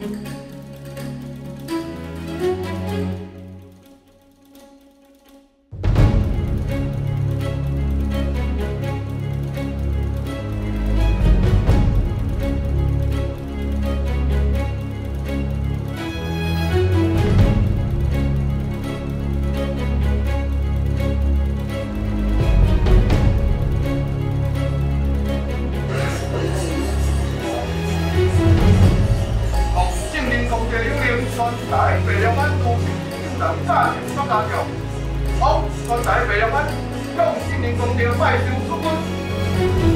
back. 北凉湾都市进展炸型发达强，好，在北凉湾用心灵工程拜收出军。